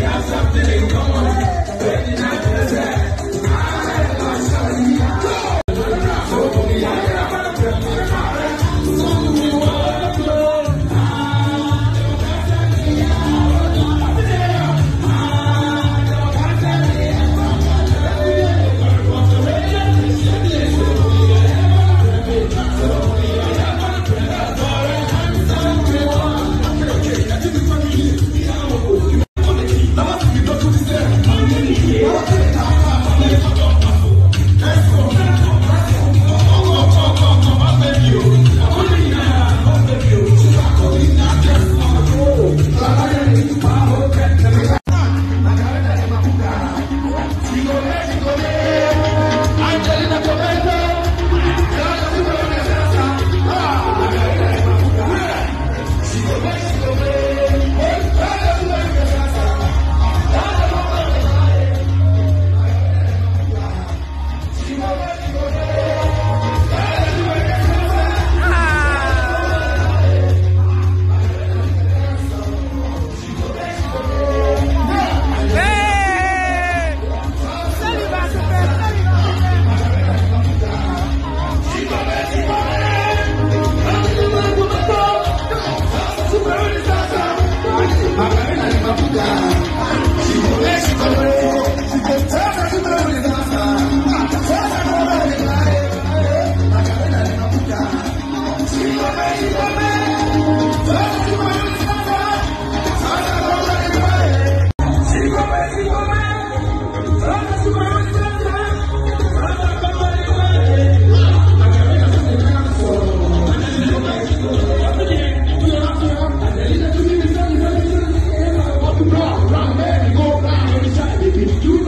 Yes, sir. It's true.